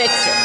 fixer.